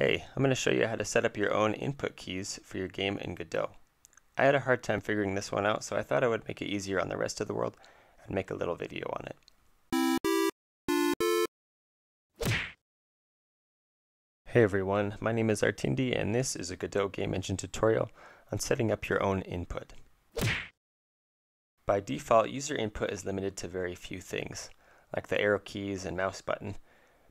Hey, I'm going to show you how to set up your own input keys for your game in Godot. I had a hard time figuring this one out, so I thought I would make it easier on the rest of the world and make a little video on it. Hey everyone, my name is Artindi and this is a Godot Game Engine tutorial on setting up your own input. By default, user input is limited to very few things, like the arrow keys and mouse button,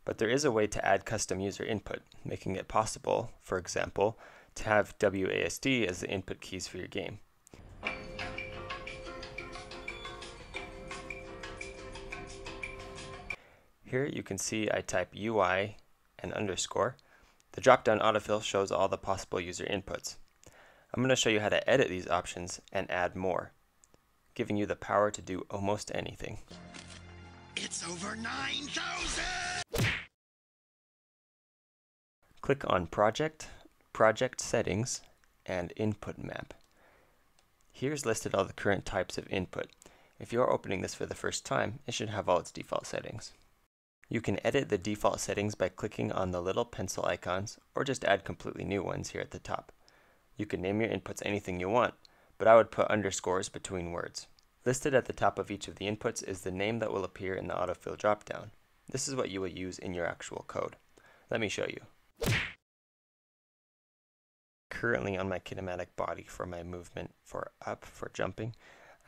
but there is a way to add custom user input, making it possible, for example, to have WASD as the input keys for your game. Here you can see I type UI and underscore. The drop-down autofill shows all the possible user inputs. I'm going to show you how to edit these options and add more, giving you the power to do almost anything. It's over 9,000! Click on Project, Project Settings, and Input Map. Here's listed all the current types of input. If you're opening this for the first time, it should have all its default settings. You can edit the default settings by clicking on the little pencil icons, or just add completely new ones here at the top. You can name your inputs anything you want, but I would put underscores between words. Listed at the top of each of the inputs is the name that will appear in the autofill dropdown. This is what you will use in your actual code. Let me show you currently on my kinematic body for my movement for up, for jumping,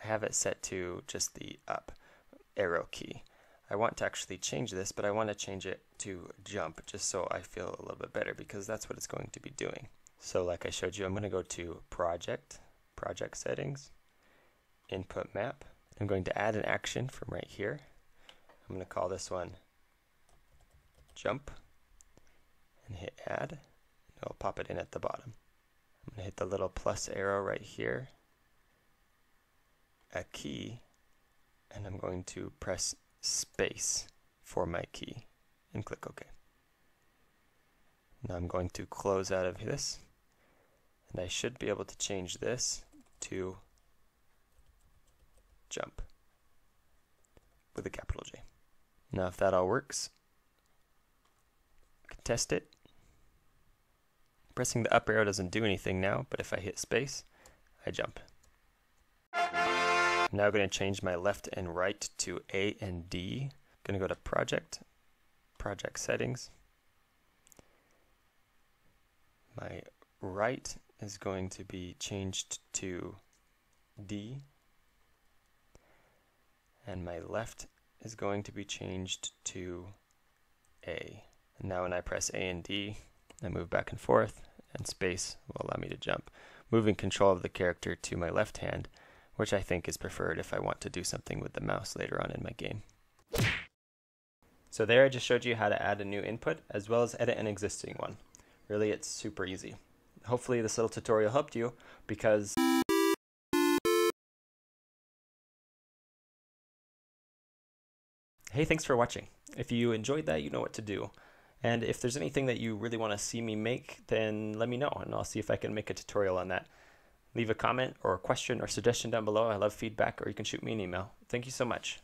I have it set to just the up arrow key. I want to actually change this, but I want to change it to jump just so I feel a little bit better because that's what it's going to be doing. So like I showed you, I'm going to go to project, project settings, input map. I'm going to add an action from right here. I'm going to call this one jump. I'll pop it in at the bottom. I'm going to hit the little plus arrow right here, a key, and I'm going to press space for my key and click OK. Now I'm going to close out of this, and I should be able to change this to jump with a capital J. Now if that all works, I can test it. Pressing the up arrow doesn't do anything now, but if I hit space, I jump. I'm now going to change my left and right to A and D. I'm going to go to Project, Project Settings. My right is going to be changed to D. And my left is going to be changed to A. And now when I press A and D, I move back and forth and space will allow me to jump, moving control of the character to my left hand, which I think is preferred if I want to do something with the mouse later on in my game. So there I just showed you how to add a new input as well as edit an existing one. Really it's super easy. Hopefully this little tutorial helped you because Hey, thanks for watching. If you enjoyed that, you know what to do. And if there's anything that you really want to see me make, then let me know and I'll see if I can make a tutorial on that. Leave a comment or a question or suggestion down below. I love feedback or you can shoot me an email. Thank you so much.